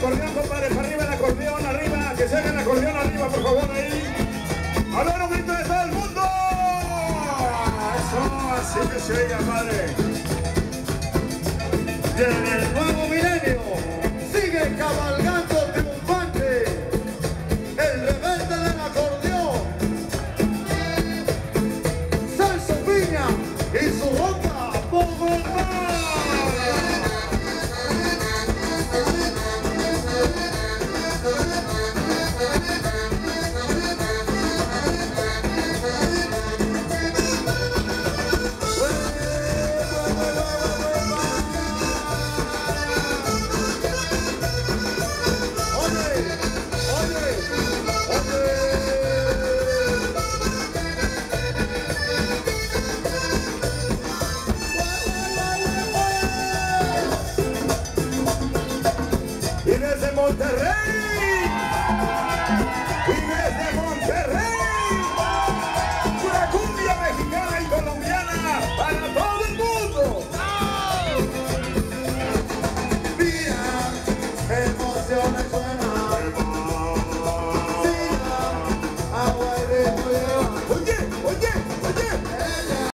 acordeón, compadre, para arriba el acordeón, arriba, que se haga el acordeón arriba, por favor, ahí. A un grito de todo el mundo. Eso, así que se oiga, padre. Y en Monterrey. Y desde Monterrey. Una cumbia mexicana y colombiana para todo el mundo. Mira, emociones